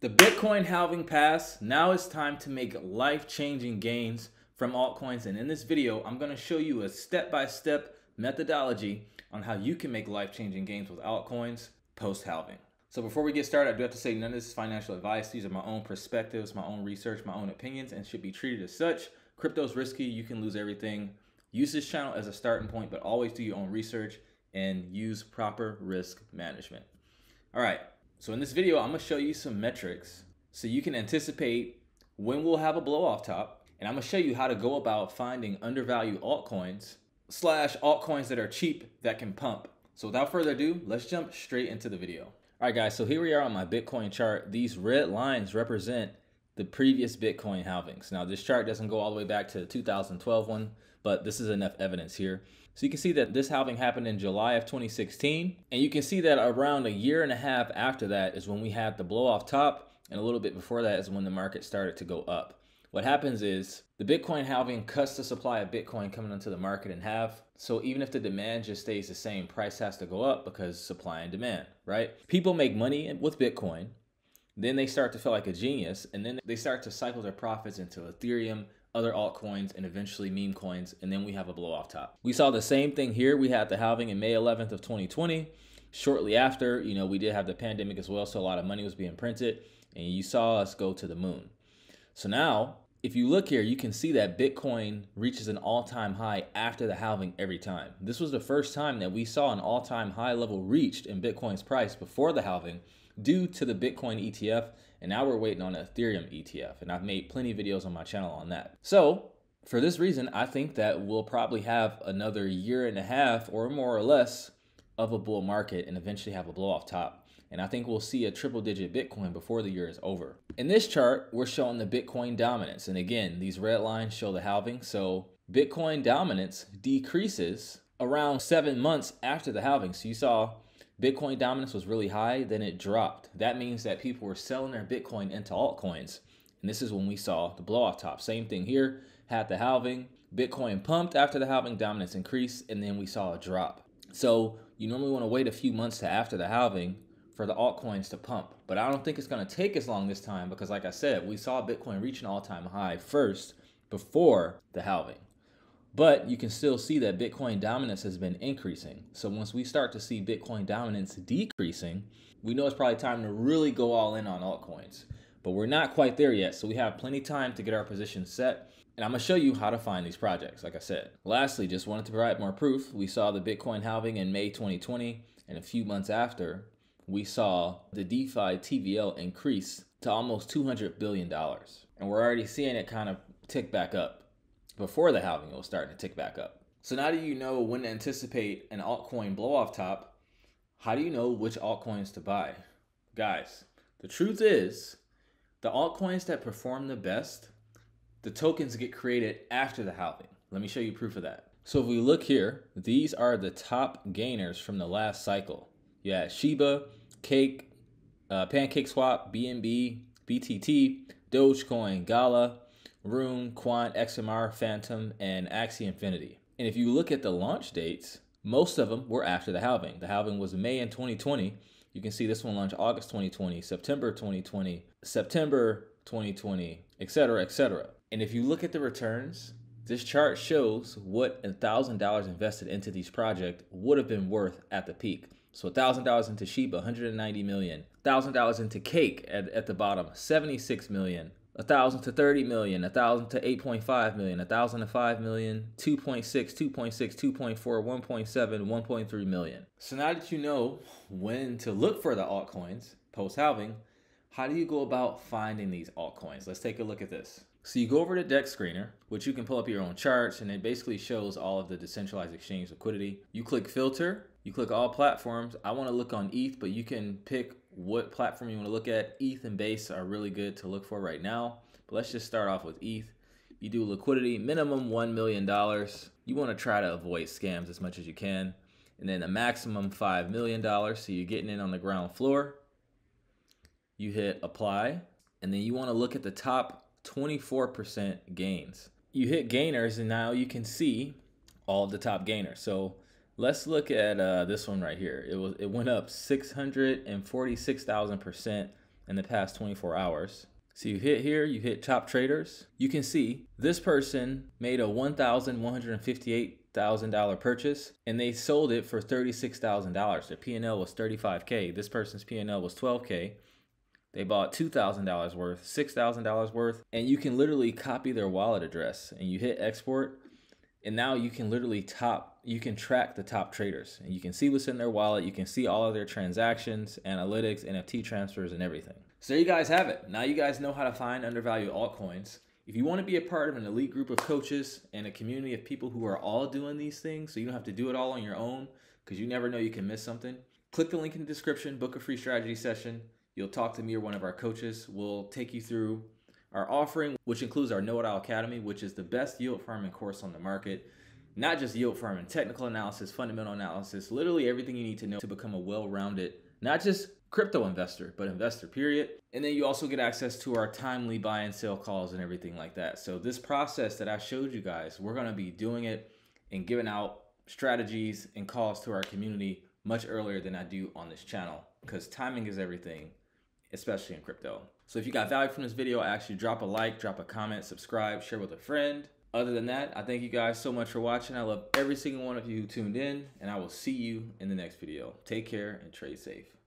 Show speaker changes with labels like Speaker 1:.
Speaker 1: The Bitcoin halving passed. Now it's time to make life-changing gains from altcoins. And in this video, I'm gonna show you a step-by-step methodology on how you can make life-changing gains with altcoins post-halving. So before we get started, I do have to say none of this is financial advice. These are my own perspectives, my own research, my own opinions, and should be treated as such. Crypto's risky. You can lose everything. Use this channel as a starting point, but always do your own research and use proper risk management. All right, so in this video, I'm gonna show you some metrics so you can anticipate when we'll have a blow off top. And I'm gonna show you how to go about finding undervalued altcoins slash altcoins that are cheap that can pump. So without further ado, let's jump straight into the video. All right, guys, so here we are on my Bitcoin chart. These red lines represent the previous Bitcoin halvings. Now, this chart doesn't go all the way back to the 2012 one, but this is enough evidence here. So you can see that this halving happened in July of 2016. And you can see that around a year and a half after that is when we had the blow off top. And a little bit before that is when the market started to go up. What happens is the Bitcoin halving cuts the supply of Bitcoin coming into the market in half. So even if the demand just stays the same, price has to go up because supply and demand, right? People make money with Bitcoin. Then they start to feel like a genius. And then they start to cycle their profits into Ethereum, other altcoins, and eventually meme coins, and then we have a blow off top. We saw the same thing here. We had the halving in May 11th of 2020. Shortly after, you know, we did have the pandemic as well, so a lot of money was being printed, and you saw us go to the moon. So now, if you look here, you can see that Bitcoin reaches an all-time high after the halving every time. This was the first time that we saw an all-time high level reached in Bitcoin's price before the halving due to the Bitcoin ETF and now we're waiting on Ethereum ETF. And I've made plenty of videos on my channel on that. So for this reason, I think that we'll probably have another year and a half or more or less of a bull market and eventually have a blow off top. And I think we'll see a triple digit Bitcoin before the year is over. In this chart, we're showing the Bitcoin dominance. And again, these red lines show the halving. So Bitcoin dominance decreases around seven months after the halving. So you saw Bitcoin dominance was really high, then it dropped. That means that people were selling their Bitcoin into altcoins. And this is when we saw the blow off top. Same thing here, had the halving. Bitcoin pumped after the halving, dominance increased, and then we saw a drop. So you normally want to wait a few months to after the halving for the altcoins to pump. But I don't think it's going to take as long this time because, like I said, we saw Bitcoin reach an all time high first before the halving. But you can still see that Bitcoin dominance has been increasing. So once we start to see Bitcoin dominance decreasing, we know it's probably time to really go all in on altcoins. But we're not quite there yet, so we have plenty time to get our position set. And I'm gonna show you how to find these projects, like I said. Lastly, just wanted to provide more proof. We saw the Bitcoin halving in May 2020, and a few months after, we saw the DeFi TVL increase to almost $200 billion. And we're already seeing it kind of tick back up before the halving, was starting to tick back up. So now that you know when to anticipate an altcoin blow off top, how do you know which altcoins to buy? Guys, the truth is, the altcoins that perform the best, the tokens get created after the halving. Let me show you proof of that. So if we look here, these are the top gainers from the last cycle. Yeah, Shiba, Cake, uh, Pancake Swap, BNB, BTT, Dogecoin, Gala, Rune, Quant, XMR, Fantom, and Axie Infinity. And if you look at the launch dates, most of them were after the halving. The halving was May in 2020. You can see this one launched August 2020, September 2020, September 2020, etc., etc. And if you look at the returns, this chart shows what $1,000 invested into these projects would have been worth at the peak. So $1,000 into Shiba, 190 million. $1,000 into Cake at, at the bottom, 76 million a thousand to 30 million, a thousand to 8.5 million, a thousand to 5 million, 2.6, 2.6, 2.4, 1.7, 1.3 million. So now that you know when to look for the altcoins post halving, how do you go about finding these altcoins? Let's take a look at this. So you go over to Dex Screener, which you can pull up your own charts, and it basically shows all of the decentralized exchange liquidity. You click filter, you click all platforms. I want to look on ETH, but you can pick what platform you want to look at. ETH and Base are really good to look for right now. But let's just start off with ETH. You do liquidity, minimum $1 million. You want to try to avoid scams as much as you can. And then a maximum $5 million. So you're getting in on the ground floor. You hit apply. And then you want to look at the top 24% gains. You hit gainers and now you can see all the top gainers. So Let's look at uh, this one right here. It was it went up 646,000% in the past 24 hours. So you hit here, you hit top traders. You can see this person made a $1,158,000 purchase and they sold it for $36,000. Their P&L was 35K. This person's P&L was 12K. They bought $2,000 worth, $6,000 worth, and you can literally copy their wallet address and you hit export and now you can literally top you can track the top traders. And you can see what's in their wallet. You can see all of their transactions analytics nft transfers and everything. So there you guys have it. Now you guys know how to find undervalued altcoins. If you want to be a part of an elite group of coaches and a community of people who are all doing these things so you don't have to do it all on your own because you never know you can miss something click the link in the description book a free strategy session. You'll talk to me or one of our coaches. We'll take you through our offering, which includes our Know It All Academy, which is the best yield farming course on the market. Not just yield farming, technical analysis, fundamental analysis, literally everything you need to know to become a well rounded, not just crypto investor, but investor, period. And then you also get access to our timely buy and sell calls and everything like that. So, this process that I showed you guys, we're gonna be doing it and giving out strategies and calls to our community much earlier than I do on this channel because timing is everything, especially in crypto. So if you got value from this video, you drop a like, drop a comment, subscribe, share with a friend. Other than that, I thank you guys so much for watching. I love every single one of you who tuned in, and I will see you in the next video. Take care and trade safe.